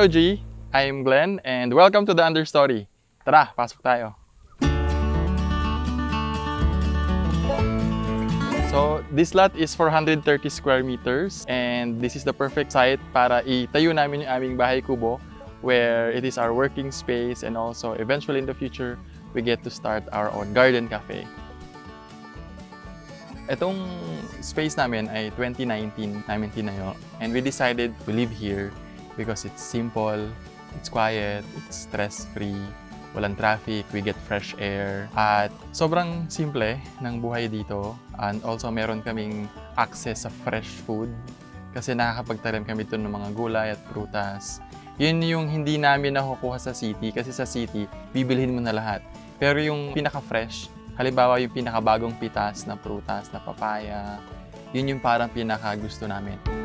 IOG, I'm Glenn and welcome to the Understory. Tara, pasok tayo. So, this lot is 430 square meters and this is the perfect site para itayo namin yung aming bahay kubo where it is our working space and also eventually in the future, we get to start our own garden cafe. Itong space namin ay 2019 namin tinayo and we decided to live here because it's simple, it's quiet, it's stress-free, walang traffic, we get fresh air, at sobrang simple ng buhay dito. And also meron kaming access sa fresh food kasi nakakapagtanim kami dito ng mga gulay at prutas. Yun yung hindi namin nakukuha sa city kasi sa city, bibilhin mo na lahat. Pero yung pinaka-fresh, halimbawa yung pinakabagong pitas na prutas, na papaya, yun yung parang pinaka gusto namin.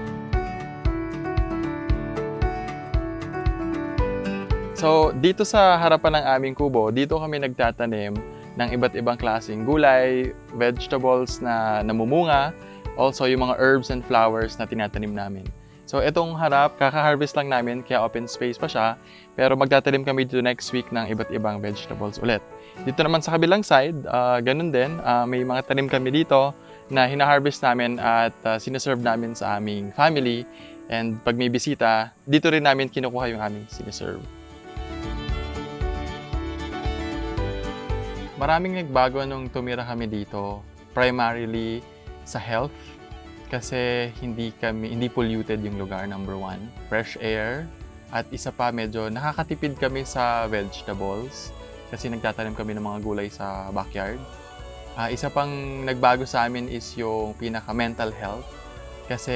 So, dito sa harapan ng aming kubo, dito kami nagtatanim ng iba't ibang klaseng gulay, vegetables na namumunga, also yung mga herbs and flowers na tinatanim namin. So, itong harap, kaka-harvest lang namin, kaya open space pa siya. Pero magtatanim kami dito next week ng iba't ibang vegetables ulit. Dito naman sa kabilang side, uh, ganun din. Uh, may mga tanim kami dito na hina-harvest namin at uh, sinaserve namin sa aming family. And pag may bisita, dito rin namin kinukuha yung aming sinaserve. Maraming nagbago nung tumira kami dito. Primarily sa health kasi hindi kami hindi polluted yung lugar number one. Fresh air at isa pa medyo nakakatipid kami sa vegetables kasi nagtatanim kami ng mga gulay sa backyard. Uh, isa pang nagbago sa amin is yung pinaka mental health kasi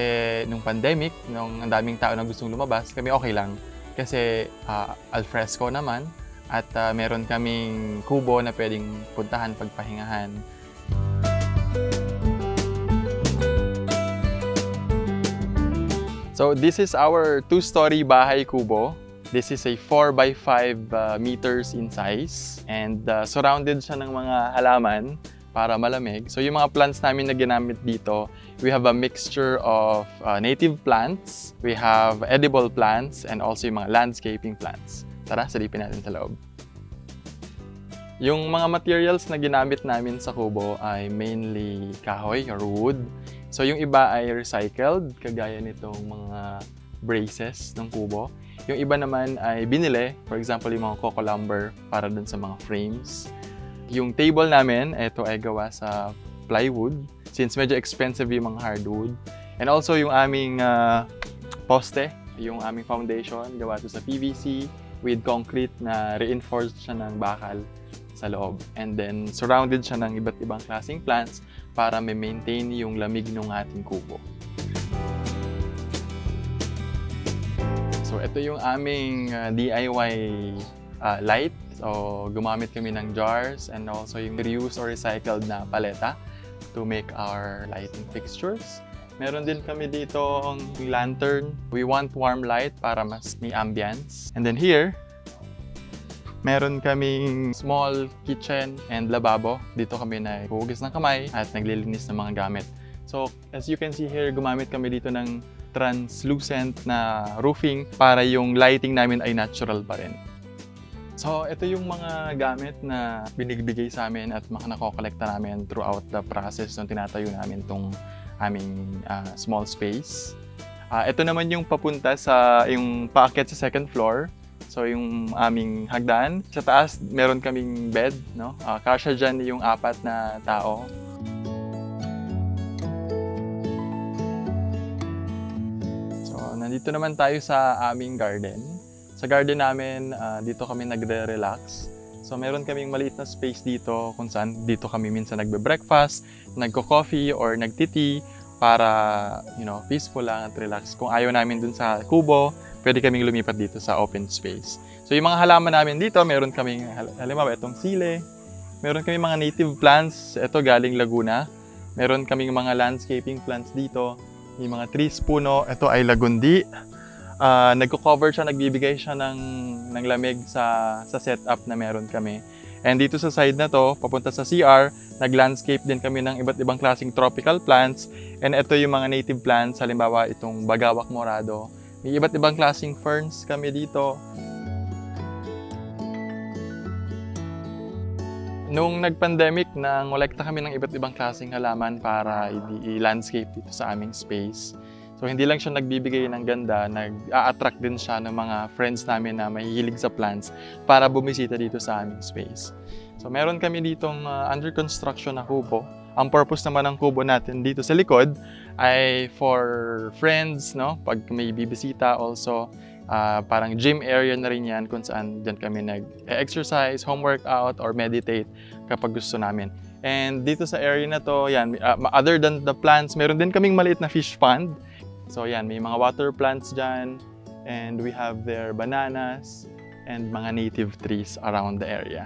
nung pandemic, nung ang daming tao na gustong lumabas, kami okay lang kasi uh, alfresco naman at uh, meron kaming kubo na pwedeng puntahan, pagpahingahan. So this is our two-story bahay kubo. This is a 4 by 5 uh, meters in size and uh, surrounded siya ng mga halaman para malamig. So yung mga plants namin na ginamit dito, we have a mixture of uh, native plants, we have edible plants, and also yung mga landscaping plants. Tara, salipin natin sa loob. Yung mga materials na ginamit namin sa kubo ay mainly kahoy or wood. So yung iba ay recycled, kagaya nitong mga braces ng kubo. Yung iba naman ay binili, for example yung mga coco lumber para dun sa mga frames. Yung table namin, ito ay gawa sa plywood since medyo expensive yung mga hardwood. And also yung aming uh, poste, yung aming foundation, gawa ito sa PVC with concrete na reinforced siya ng bakal sa loob. And then, surrounded siya ng iba't ibang klaseng plants para may maintain yung lamig ng ating kubo. So, ito yung aming uh, DIY uh, light. So, gumamit kami ng jars and also yung reused or recycled na paleta to make our lighting fixtures. Meron din kami dito ang lantern. We want warm light para mas may ambience. And then here, meron kaming small kitchen and lababo. Dito kami naghuhugas ng kamay at naglilinis ng mga gamit. So, as you can see here, gumamit kami dito ng translucent na roofing para yung lighting namin ay natural pa rin. So, ito yung mga gamit na binigbigay sa amin at mga nakokolekta namin throughout the process nung tinatayo namin tong aming uh, small space. Uh, ito naman yung papunta sa yung paakyat sa second floor. So yung aming hagdan. Sa taas, meron kaming bed. No? Uh, kasya dyan yung apat na tao. So nandito naman tayo sa aming garden. Sa garden namin, uh, dito kami nagre-relax. So meron kaming maliit na space dito kung saan dito kami minsan nagbe-breakfast, nagko-coffee or nagtiti para you know, peaceful lang at relax. Kung ayaw namin dun sa kubo, pwede kaming lumipat dito sa open space. So yung mga halaman namin dito, meron kaming halimbawa itong sile, meron kaming mga native plants, ito galing Laguna. Meron kaming mga landscaping plants dito, yung mga trees puno, ito ay lagundi. Uh, nagko-cover siya, nagbibigay siya ng, ng lamig sa, sa setup na meron kami. And dito sa side na to, papunta sa CR, nag-landscape din kami ng iba't ibang klaseng tropical plants. And ito yung mga native plants, halimbawa itong bagawak morado May iba't ibang klaseng ferns kami dito. Nung nag-pandemic, nangolekta kami ng iba't ibang klaseng halaman para i-landscape dito sa aming space. So hindi lang siya nagbibigay ng ganda, nag-a-attract din siya ng mga friends namin na mahihilig sa plants para bumisita dito sa aming space. So meron kami ditong uh, under construction na kubo. Ang purpose naman ng kubo natin dito sa likod ay for friends, no? Pag may bibisita also, uh, parang gym area na rin yan kung saan dyan kami nag-exercise, home workout, or meditate kapag gusto namin. And dito sa area na to, yan, uh, other than the plants, meron din kaming maliit na fish pond. So yan, may mga water plants dyan, and we have their bananas, and mga native trees around the area.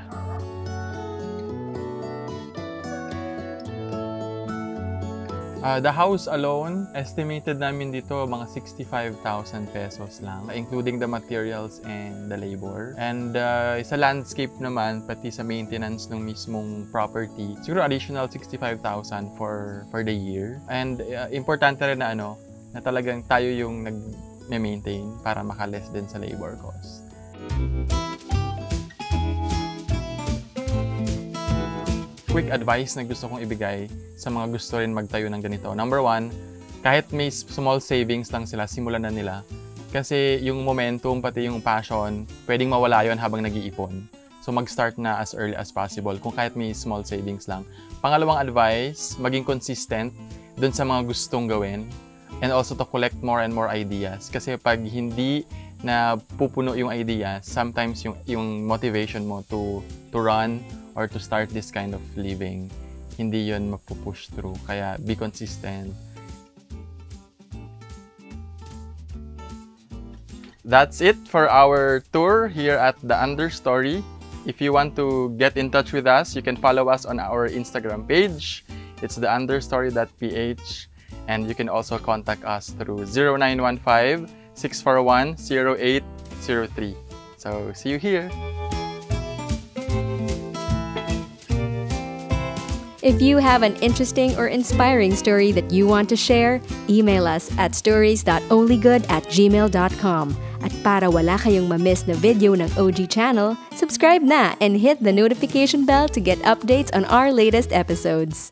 Uh, the house alone, estimated namin dito mga 65,000 pesos lang, including the materials and the labor. And uh, sa landscape naman, pati sa maintenance ng mismong property, siguro additional 65,000 for for the year. And uh, importante rin na ano, na talagang tayo yung nag-maintain para makaless din sa labor cost. quick advice na gusto kong ibigay sa mga gusto rin magtayo ng ganito. Number one, kahit may small savings lang sila, simulan na nila. Kasi yung momentum, pati yung passion, pwedeng mawala yon habang nag-iipon. So mag-start na as early as possible kung kahit may small savings lang. Pangalawang advice, maging consistent dun sa mga gustong gawin and also to collect more and more ideas. Kasi pag hindi na pupuno yung idea, sometimes yung, yung motivation mo to, to run or to start this kind of living, hindi yon mapupush through. Kaya be consistent. That's it for our tour here at the Understory. If you want to get in touch with us, you can follow us on our Instagram page. It's the understory.ph and you can also contact us through 0915 641 0803. So, see you here! If you have an interesting or inspiring story that you want to share, email us at stories.onlygood at gmail.com. At para wala kayong mamiss na video ng OG channel, subscribe na and hit the notification bell to get updates on our latest episodes.